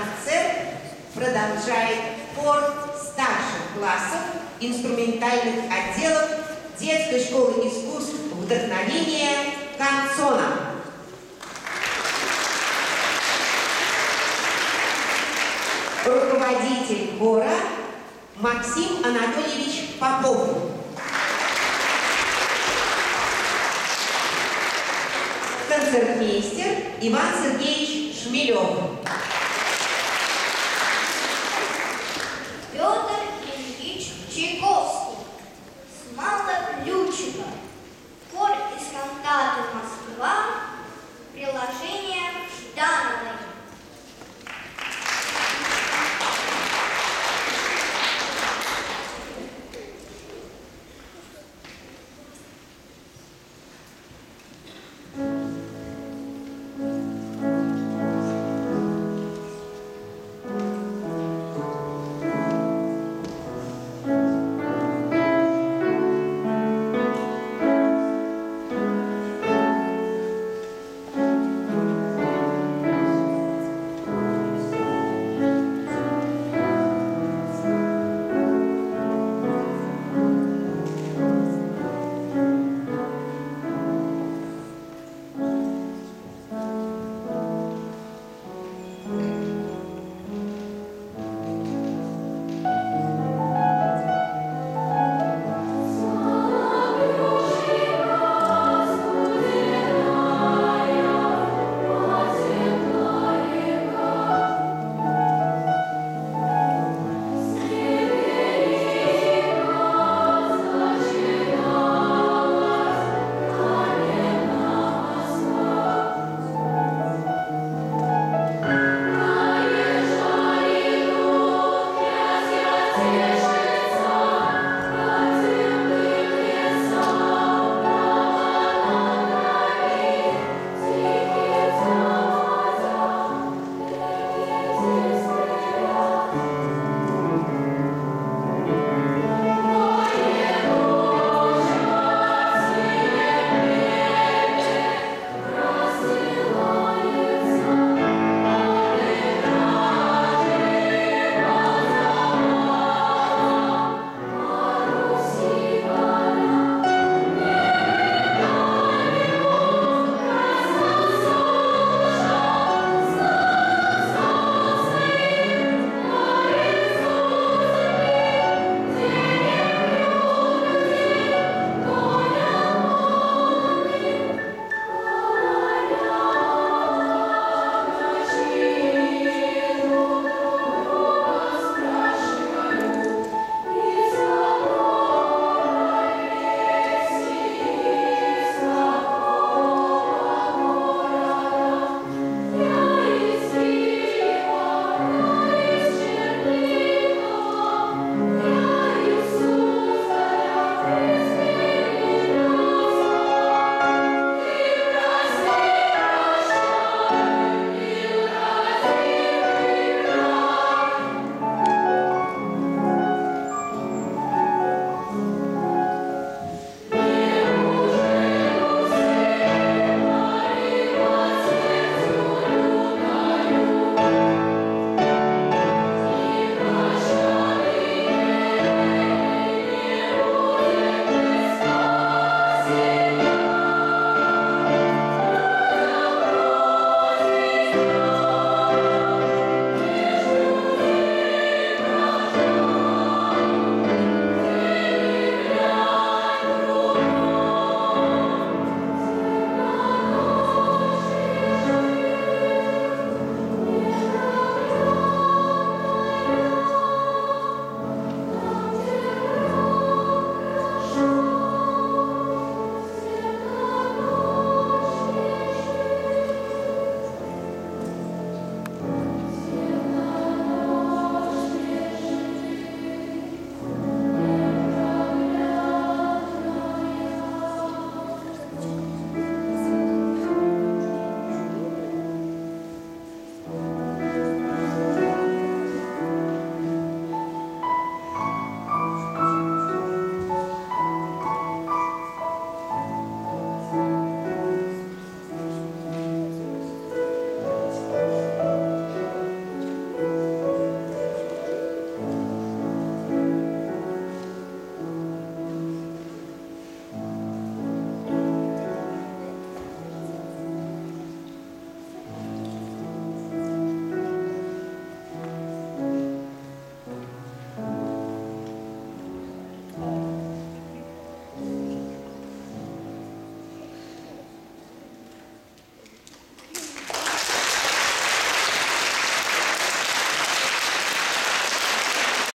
концерт продолжает хор старших классов инструментальных отделов детской школы искусств вдохновения «Канцона». Руководитель хора Максим Анатольевич Попов. Концертмейстер Иван Сергеевич Шмелев.